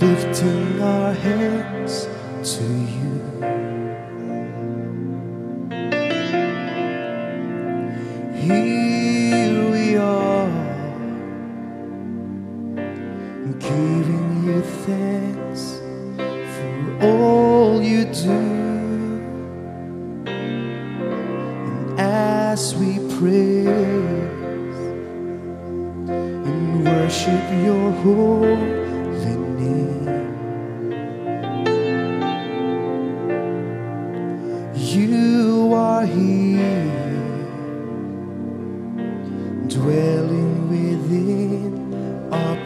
lifting our hands to you. Here we are, giving you thanks for all you do. And as we praise and worship your holy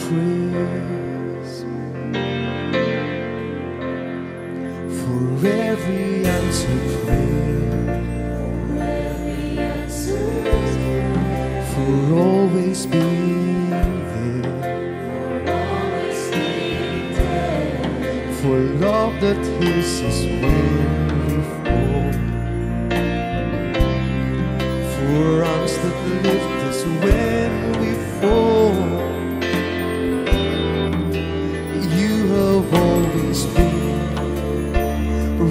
praise. For every answered prayer, for always being there, for love that heals us when we fall, for arms that lift us when we fall.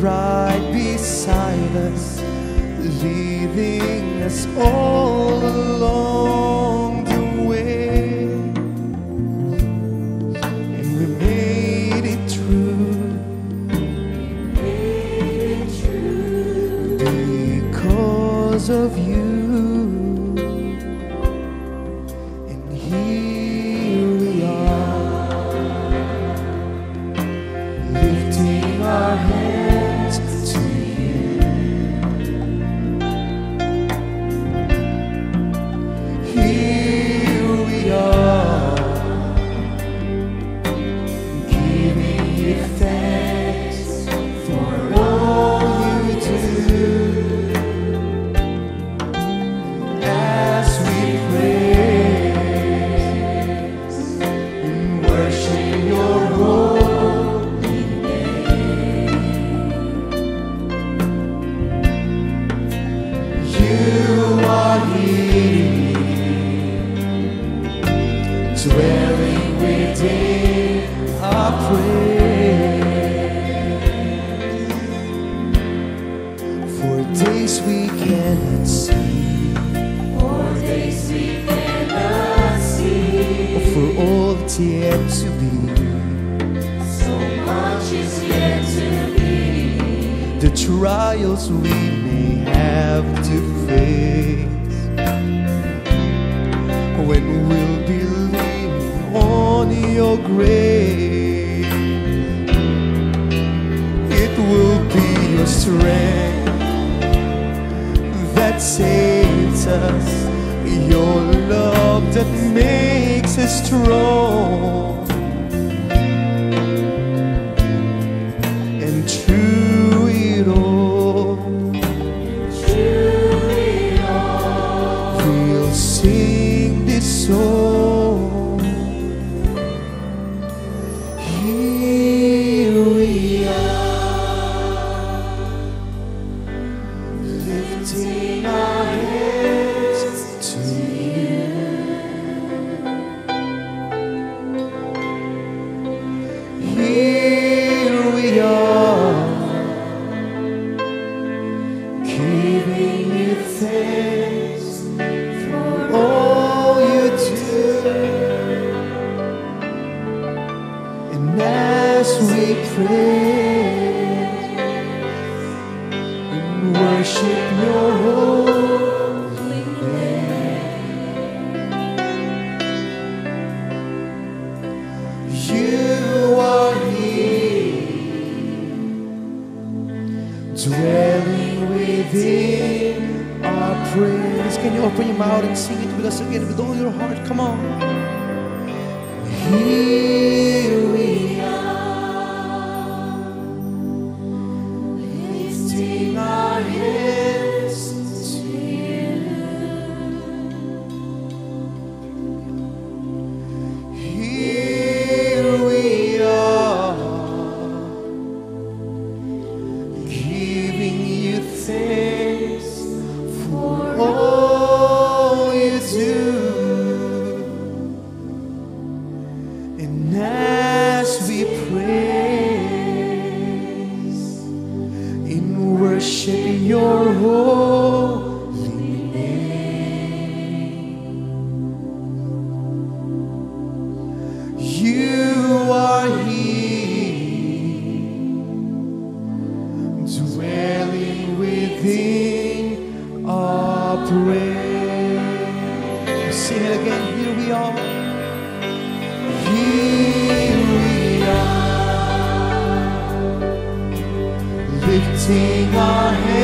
Right beside us, leading us all along the way. And we made it through because of you. Within our praise. For days we cannot see. for all to be. So much is yet to be. The trials we may have to face. When we'll be your grace, it will be your strength that saves us, your love that makes us strong. Sing it with us again with all your heart? Come on. Here we your holy name. You are here, dwelling within our praise. Sing it again. Here we are, lifting our hands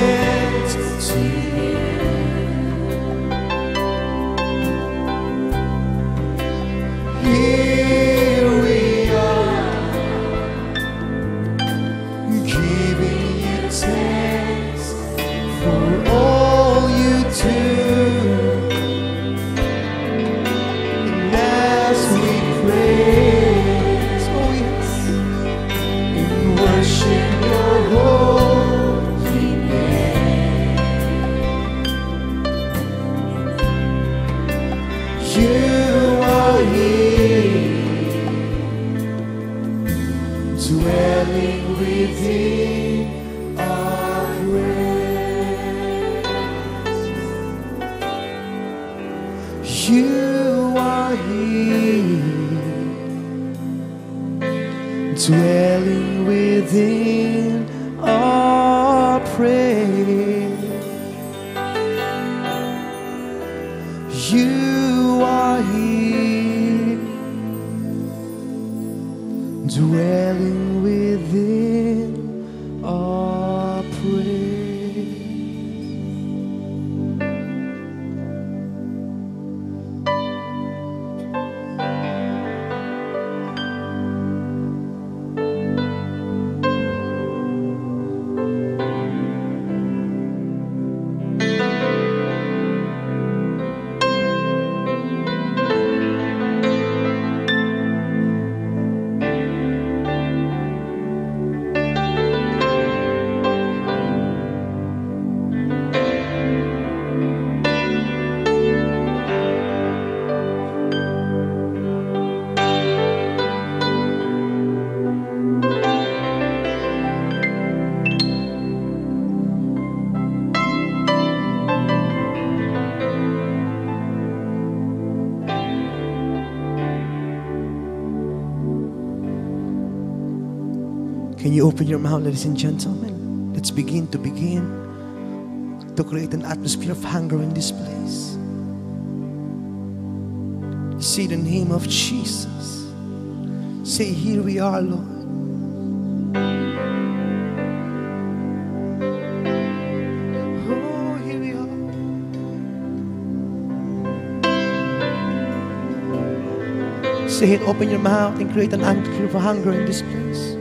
dwelling within our praise. You are here, dwelling within Can you open your mouth, ladies and gentlemen? Let's begin to begin to create an atmosphere of hunger in this place. Say the name of Jesus. Say, Here we are, Lord. Oh, here we are. Say it, open your mouth and create an atmosphere of hunger in this place.